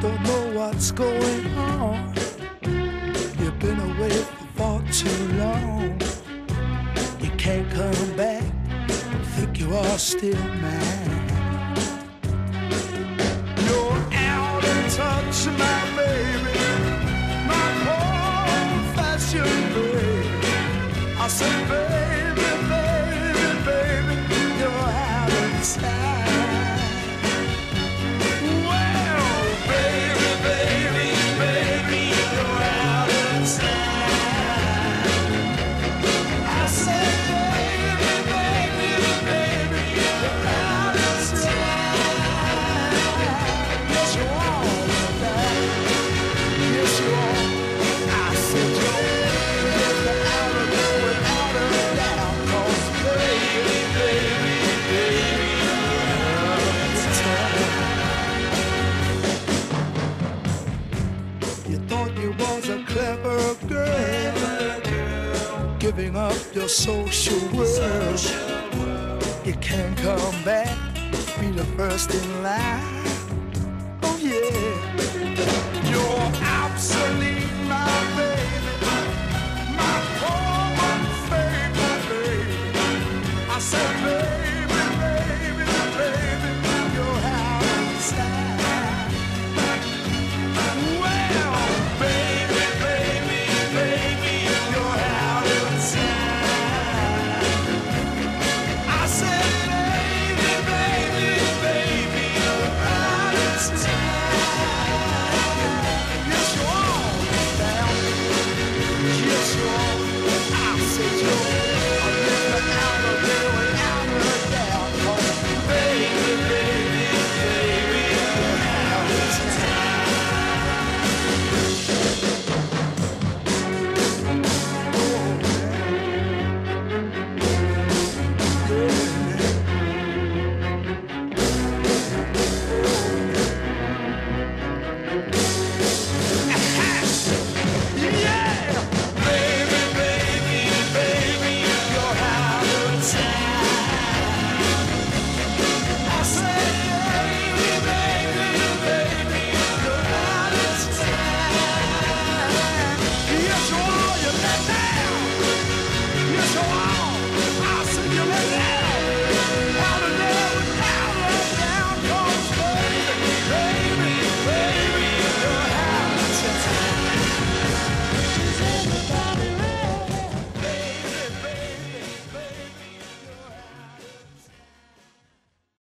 Don't know what's going on. You've been away for far too long. You can't come back. Think you are still mine. You're out of touch, my baby. My poor fashion baby. I said, baby, baby, baby, you're out of time. You was a clever girl, giving up your social world. You can't come back, be the first in line. Yes, you are. I said you